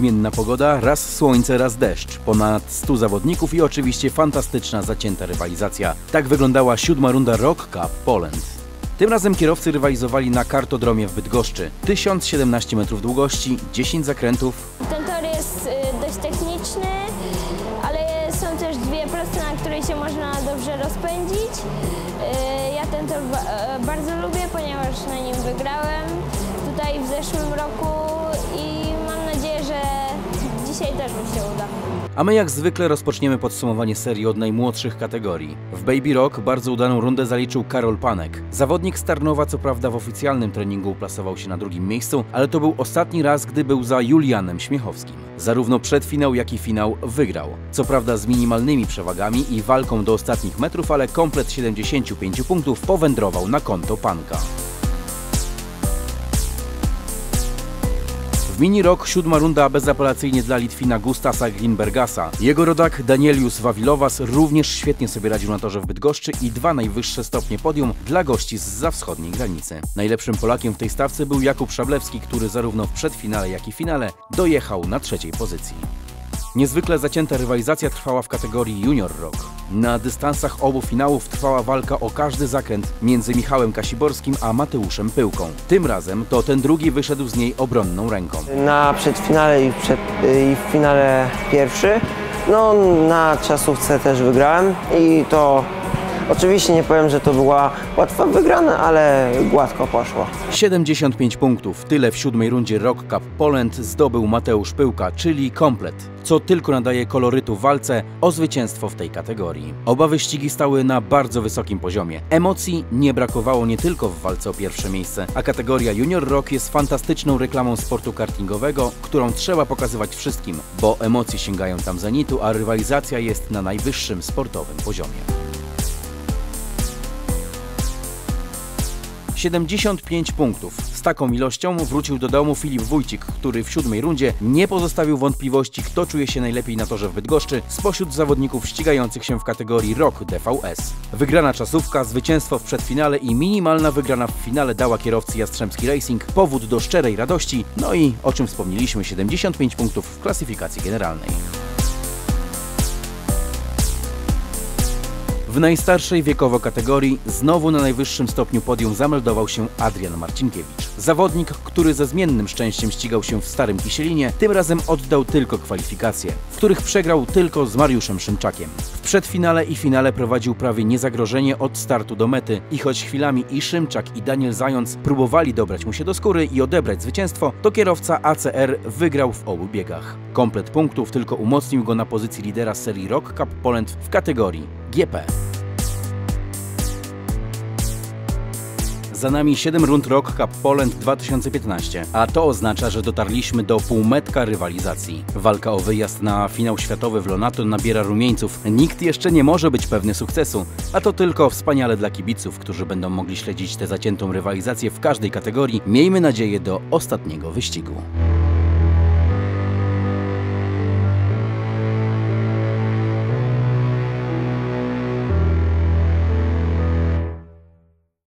zmienna pogoda, raz słońce, raz deszcz. Ponad 100 zawodników i oczywiście fantastyczna, zacięta rywalizacja. Tak wyglądała siódma runda Rock Cup Poland. Tym razem kierowcy rywalizowali na kartodromie w Bydgoszczy. 1017 metrów długości, 10 zakrętów, Ten tor jest y, dość techniczny, ale są też dwie proste, na której się można dobrze rozpędzić. Y, Ja ten tor e, bardzo lubię, ponieważ na nim wygrałem tutaj w zeszłym roku się uda. A my jak zwykle rozpoczniemy podsumowanie serii od najmłodszych kategorii. W Baby Rock bardzo udaną rundę zaliczył Karol Panek. Zawodnik z Tarnowa co prawda w oficjalnym treningu uplasował się na drugim miejscu, ale to był ostatni raz, gdy był za Julianem Śmiechowskim. Zarówno przedfinał, jak i finał wygrał. Co prawda z minimalnymi przewagami i walką do ostatnich metrów, ale komplet 75 punktów powędrował na konto Panka. Mini rok siódma runda bezapelacyjnie dla Litwina Gustasa Grinbergasa. Jego rodak Danielius Wawilowas również świetnie sobie radził na torze w Bydgoszczy i dwa najwyższe stopnie podium dla gości z wschodniej granicy. Najlepszym Polakiem w tej stawce był Jakub Szablewski, który zarówno w przedfinale, jak i finale dojechał na trzeciej pozycji. Niezwykle zacięta rywalizacja trwała w kategorii Junior Rock. Na dystansach obu finałów trwała walka o każdy zakręt między Michałem Kasiborskim a Mateuszem Pyłką. Tym razem to ten drugi wyszedł z niej obronną ręką. Na przedfinale i przed, i w finale pierwszy. No, na czasówce też wygrałem i to oczywiście nie powiem, że to była łatwa wygrana, ale gładko poszło. 75 punktów, tyle w siódmej rundzie Rock Cup Poland zdobył Mateusz Pyłka, czyli komplet, co tylko nadaje kolorytu walce o zwycięstwo w tej kategorii. Oba wyścigi stały na bardzo wysokim poziomie. Emocji nie brakowało nie tylko w walce o pierwsze miejsce, a kategoria Junior Rock jest fantastyczną reklamą sportu kartingowego, którą trzeba pokazywać wszystkim, bo emocje sięgają tam zenitu, a rywalizacja jest na najwyższym sportowym poziomie. 75 punktów. Z taką ilością wrócił do domu Filip Wójcik, który w siódmej rundzie nie pozostawił wątpliwości, kto czuje się najlepiej na torze w Bydgoszczy spośród zawodników ścigających się w kategorii ROK DVS. Wygrana czasówka, zwycięstwo w przedfinale i minimalna wygrana w finale dała kierowcy Jastrzębski Racing powód do szczerej radości, no i o czym wspomnieliśmy 75 punktów w klasyfikacji generalnej. W najstarszej wiekowo kategorii znowu na najwyższym stopniu podium zameldował się Adrian Marcinkiewicz. Zawodnik, który ze zmiennym szczęściem ścigał się w Starym Kisielinie, tym razem oddał tylko kwalifikacje, w których przegrał tylko z Mariuszem Szymczakiem. Przedfinale i finale prowadził prawie niezagrożenie od startu do mety i choć chwilami i Szymczak i Daniel Zając próbowali dobrać mu się do skóry i odebrać zwycięstwo, to kierowca ACR wygrał w obu biegach. Komplet punktów tylko umocnił go na pozycji lidera serii Rock Cup Poland w kategorii GP. Za nami 7 rund Rock Cup Poland 2015, a to oznacza, że dotarliśmy do półmetka rywalizacji. Walka o wyjazd na finał światowy w Lonato nabiera rumieńców. Nikt jeszcze nie może być pewny sukcesu, a to tylko wspaniale dla kibiców, którzy będą mogli śledzić tę zaciętą rywalizację w każdej kategorii. Miejmy nadzieję do ostatniego wyścigu.